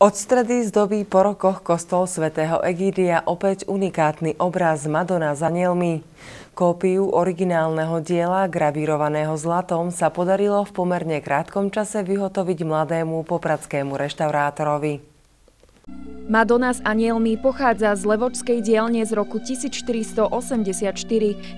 Od stredy zdobí po rokoch kostol svätého Egídia opäť unikátny obraz Madonna za anielmi. Kópiu originálneho diela, gravírovaného zlatom, sa podarilo v pomerne krátkom čase vyhotoviť mladému popradskému reštaurátorovi. Madonna s anielmi pochádza z levočskej dielne z roku 1484,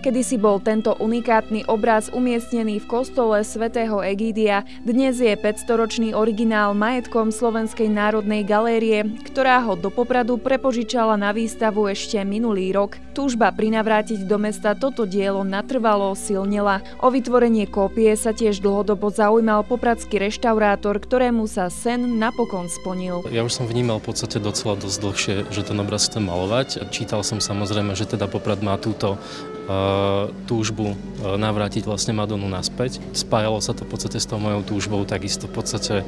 kedy si bol tento unikátny obraz umiestnený v kostole svätého Egídia. Dnes je 500-ročný originál majetkom Slovenskej národnej galérie, ktorá ho do Popradu prepožičala na výstavu ešte minulý rok. Túžba prinavrátiť do mesta toto dielo natrvalo silnela. O vytvorenie kópie sa tiež dlhodobo zaujímal popradský reštaurátor, ktorému sa sen napokon splnil. Ja už som vnímal v podstate docela docela dosť dlhšie, že ten obraz chcem malovať. Čítal som samozrejme, že teda Poprad má túto uh, túžbu uh, navrátiť vlastne Madonu naspäť. Spájalo sa to v podstate s tou mojou túžbou, takisto v podstate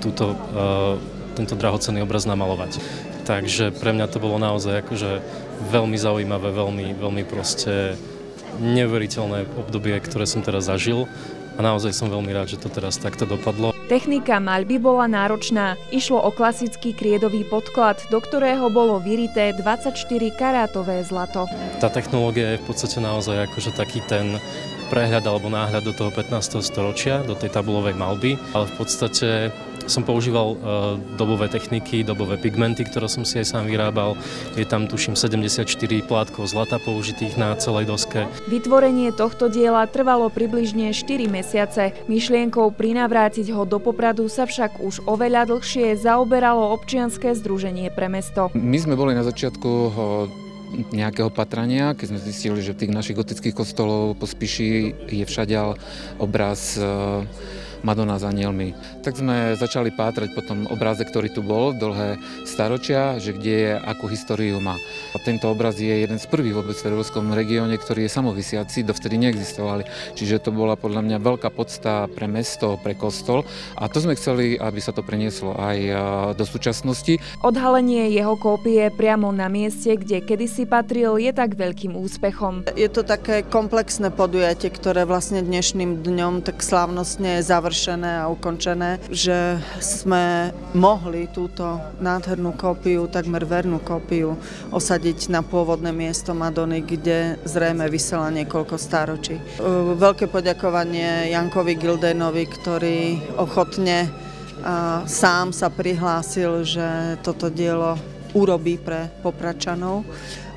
túto, uh, tento drahocenný obraz namalovať. Takže pre mňa to bolo naozaj akože veľmi zaujímavé, veľmi, veľmi proste neuveriteľné obdobie, ktoré som teraz zažil a naozaj som veľmi rád, že to teraz takto dopadlo. Technika maľby bola náročná. Išlo o klasický kriedový podklad, do ktorého bolo vyrité 24 karátové zlato. Tá technológia je v podstate naozaj akože taký ten prehľad alebo náhľad do toho 15. storočia, do tej tabulovej malby, ale v podstate som používal uh, dobové techniky, dobové pigmenty, ktoré som si aj sám vyrábal. Je tam, tuším, 74 plátkov zlata použitých na celej doske. Vytvorenie tohto diela trvalo približne 4 mesiace. Myšlienkou prinavrátiť ho do Popradu sa však už oveľa dlhšie zaoberalo občianské združenie pre mesto. My sme boli na začiatku nejakého patrania, keď sme zistili, že v tých našich gotických kostolov po Spiši je všade obraz Madonna s anielmi. Tak sme začali pátrať po tom obraze, ktorý tu bol dlhé staročia, že kde je, akú históriu má. A tento obraz je jeden z prvých vôbec v európskom regióne, ktorý je samovisiaci, dovtedy neexistovali. Čiže to bola podľa mňa veľká podsta pre mesto, pre kostol a to sme chceli, aby sa to prenieslo aj do súčasnosti. Odhalenie jeho kópie priamo na mieste, kde kedysi patril, je tak veľkým úspechom. Je to také komplexné podujatie, ktoré vlastne dnešným dňom tak slávnostne završilo završené a ukončené, že sme mohli túto nádhernú kópiu, takmer vernú kópiu, osadiť na pôvodné miesto Madony, kde zrejme vysela niekoľko stáročí. Veľké poďakovanie Jankovi Gildenovi, ktorý ochotne a sám sa prihlásil, že toto dielo urobí pre Popračanov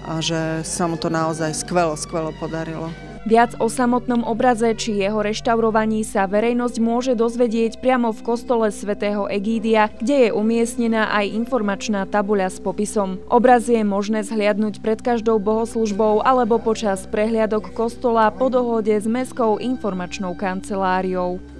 a že sa mu to naozaj skvelo, skvelo podarilo. Viac o samotnom obraze či jeho reštaurovaní sa verejnosť môže dozvedieť priamo v kostole svätého Egídia, kde je umiestnená aj informačná tabuľa s popisom. Obraz je možné zhliadnúť pred každou bohoslužbou alebo počas prehliadok kostola po dohode s Mestskou informačnou kanceláriou.